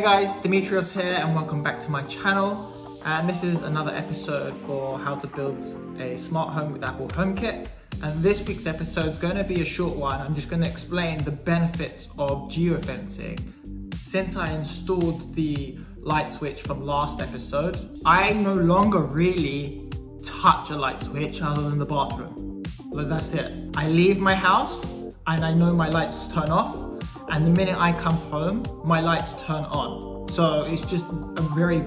Hey guys, Demetrios here and welcome back to my channel. And this is another episode for how to build a smart home with Apple HomeKit. And this week's episode is going to be a short one. I'm just going to explain the benefits of geofencing. Since I installed the light switch from last episode, I no longer really touch a light switch other than the bathroom. But that's it. I leave my house and I know my lights turn off and the minute I come home, my lights turn on. So it's just a very,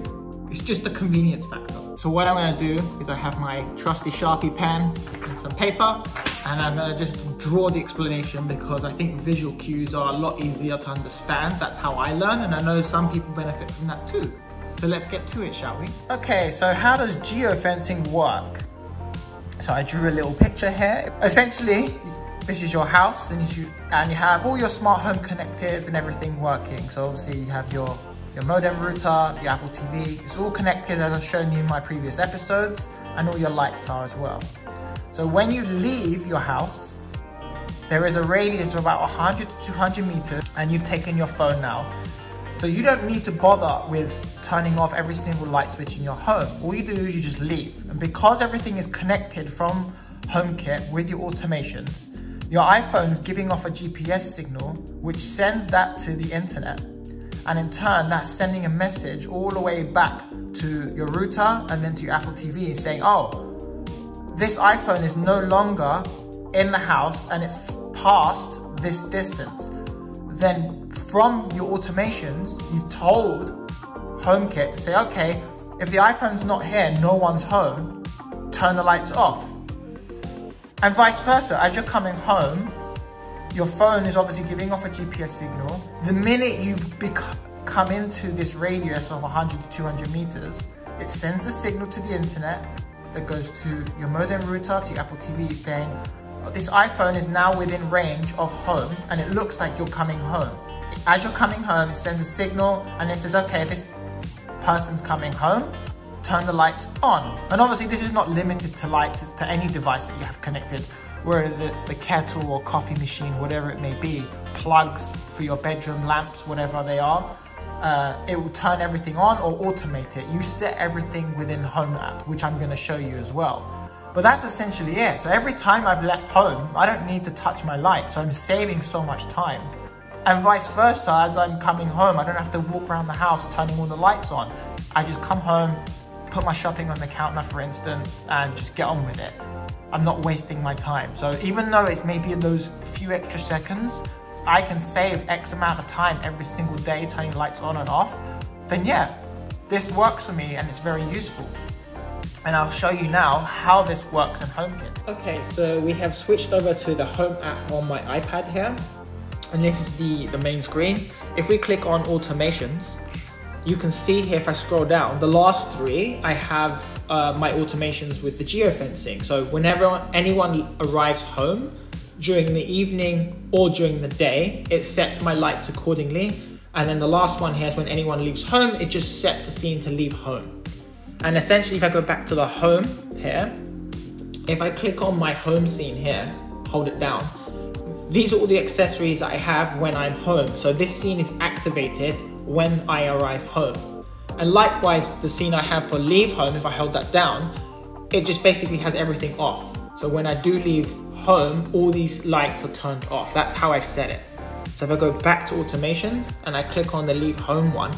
it's just a convenience factor. So what I'm gonna do is I have my trusty Sharpie pen and some paper, and I'm gonna just draw the explanation because I think visual cues are a lot easier to understand. That's how I learn, and I know some people benefit from that too. So let's get to it, shall we? Okay, so how does geofencing work? So I drew a little picture here. Essentially, this is your house and you, and you have all your smart home connected and everything working. So obviously you have your, your modem router, your Apple TV, it's all connected as I've shown you in my previous episodes and all your lights are as well. So when you leave your house, there is a radius of about 100 to 200 meters and you've taken your phone now. So you don't need to bother with turning off every single light switch in your home. All you do is you just leave. And because everything is connected from HomeKit with your automations, your iPhone is giving off a GPS signal, which sends that to the internet. And in turn, that's sending a message all the way back to your router and then to your Apple TV saying, oh, this iPhone is no longer in the house and it's past this distance. Then from your automations, you've told HomeKit to say, okay, if the iPhone's not here, no one's home, turn the lights off. And vice versa, as you're coming home, your phone is obviously giving off a GPS signal. The minute you come into this radius of 100 to 200 meters, it sends the signal to the internet that goes to your modem router, to your Apple TV saying, oh, this iPhone is now within range of home and it looks like you're coming home. As you're coming home, it sends a signal and it says, okay, this person's coming home turn the lights on. And obviously this is not limited to lights, it's to any device that you have connected, whether it's the kettle or coffee machine, whatever it may be, plugs for your bedroom lamps, whatever they are. Uh, it will turn everything on or automate it. You set everything within Home app, which I'm gonna show you as well. But that's essentially it. So every time I've left home, I don't need to touch my light. So I'm saving so much time. And vice versa, as I'm coming home, I don't have to walk around the house turning all the lights on. I just come home, put my shopping on the counter, for instance, and just get on with it. I'm not wasting my time. So even though it's maybe those few extra seconds, I can save X amount of time every single day turning lights on and off, then yeah, this works for me and it's very useful. And I'll show you now how this works in HomeKit. Okay, so we have switched over to the Home app on my iPad here. And this is the, the main screen. If we click on automations, you can see here if I scroll down, the last three, I have uh, my automations with the geofencing. So whenever anyone arrives home during the evening or during the day, it sets my lights accordingly. And then the last one here is when anyone leaves home, it just sets the scene to leave home. And essentially, if I go back to the home here, if I click on my home scene here, hold it down, these are all the accessories I have when I'm home. So this scene is activated when I arrive home. And likewise, the scene I have for leave home, if I hold that down, it just basically has everything off. So when I do leave home, all these lights are turned off. That's how I've set it. So if I go back to automations and I click on the leave home one,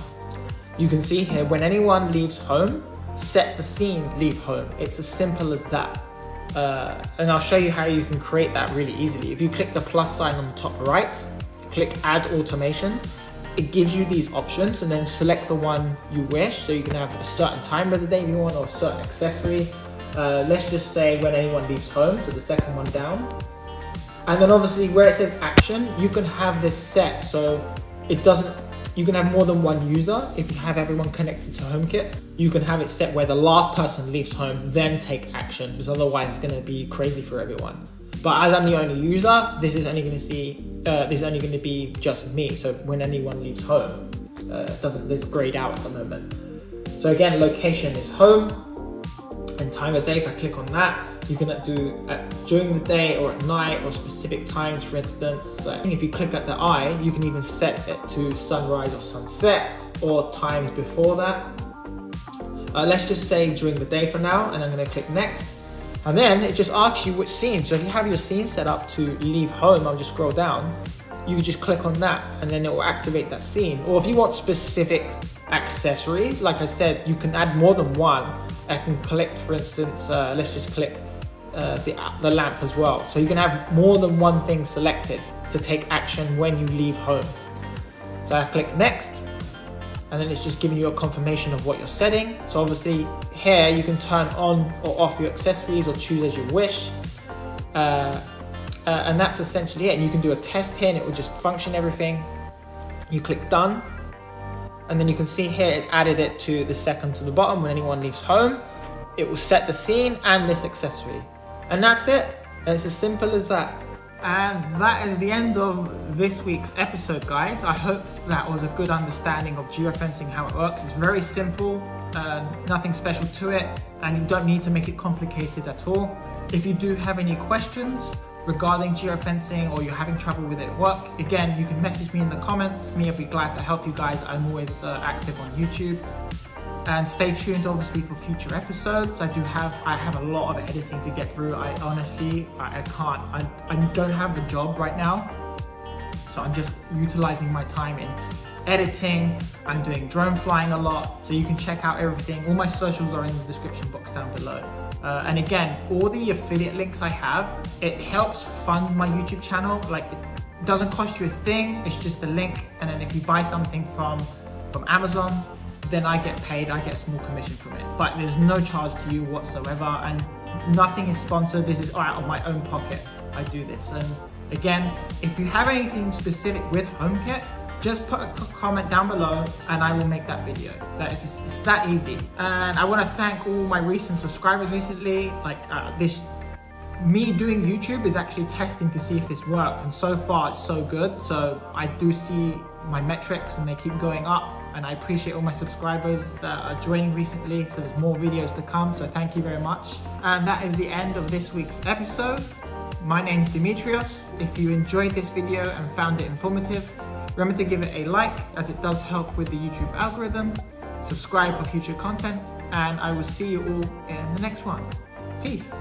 you can see here, when anyone leaves home, set the scene leave home. It's as simple as that. Uh, and I'll show you how you can create that really easily. If you click the plus sign on the top right, click add automation, it gives you these options and then select the one you wish. So you can have a certain time of the day you want or a certain accessory. Uh, let's just say when anyone leaves home, so the second one down. And then obviously where it says action, you can have this set so it doesn't, you can have more than one user. If you have everyone connected to HomeKit, you can have it set where the last person leaves home, then take action because otherwise it's gonna be crazy for everyone. But as I'm the only user, this is only going to see, uh, this is only going to be just me. So when anyone leaves home, uh, doesn't this grayed out at the moment. So again, location is home, and time of day. If I click on that, you can do at, during the day or at night or specific times. For instance, if you click at the eye, you can even set it to sunrise or sunset, or times before that. Uh, let's just say during the day for now, and I'm gonna click next. And then it just asks you which scene. So if you have your scene set up to leave home, I'll just scroll down. You just click on that and then it will activate that scene. Or if you want specific accessories, like I said, you can add more than one. I can click, for instance, uh, let's just click uh, the, the lamp as well. So you can have more than one thing selected to take action when you leave home. So I click next and then it's just giving you a confirmation of what you're setting. So obviously here you can turn on or off your accessories or choose as you wish. Uh, uh, and that's essentially it. And you can do a test here and it will just function everything. You click done and then you can see here it's added it to the second to the bottom when anyone leaves home. It will set the scene and this accessory. And that's it. And it's as simple as that. And that is the end of this week's episode, guys. I hope that was a good understanding of geofencing, how it works. It's very simple, uh, nothing special to it, and you don't need to make it complicated at all. If you do have any questions regarding geofencing or you're having trouble with it at work, again, you can message me in the comments. Me, I'd be glad to help you guys. I'm always uh, active on YouTube and stay tuned obviously for future episodes. I do have i have a lot of editing to get through. I honestly i, I can't I, I don't have a job right now. So i'm just utilizing my time in editing. I'm doing drone flying a lot. So you can check out everything. All my socials are in the description box down below. Uh, and again all the affiliate links i have it helps fund my youtube channel. Like it doesn't cost you a thing. It's just a link. And then if you buy something from from amazon then I get paid, I get a small commission from it. But there's no charge to you whatsoever and nothing is sponsored. This is out of my own pocket. I do this. And again, if you have anything specific with HomeKit, just put a comment down below and I will make that video. That is it's that easy. And I want to thank all my recent subscribers recently. Like uh, this, me doing YouTube is actually testing to see if this works. And so far it's so good. So I do see my metrics and they keep going up and I appreciate all my subscribers that are joining recently so there's more videos to come so thank you very much. And that is the end of this week's episode. My name is Demetrios if you enjoyed this video and found it informative remember to give it a like as it does help with the YouTube algorithm. Subscribe for future content and I will see you all in the next one. Peace